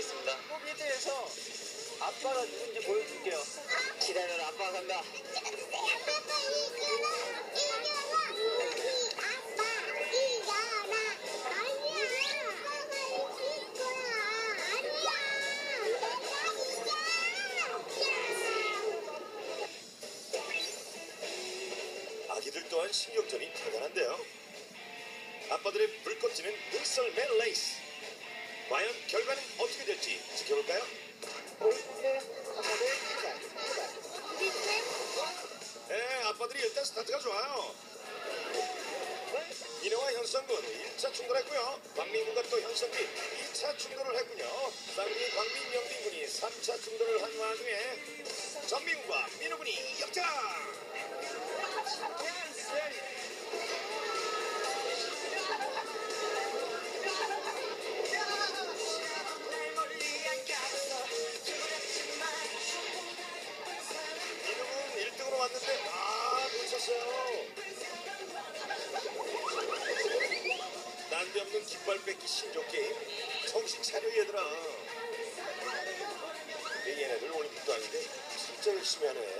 가겠습니다. 포비드에서 아빠가 누군지 보여줄게요. 기다려라, 아빠가 간다. 아기들 또한 신경전이 대단한데요. 아빠들의 불꽃 튀는 눈썰맨 레이스. 과연 결과는 어떻게 될지 지켜볼까요? 네, 아빠들이 일단 스타트가 좋아요. 이내와 현성군 1차 충돌했고요. 광민군과 또 현성군 2차 충돌을 했군요. 쌍둥이 광민 영민군이 3차 충돌을 한 와중에 전민군 깃발 뺏기 신조 게임 정신 차려 얘들아. 얘네들 올림픽도 아닌데 진짜 열심히 하네.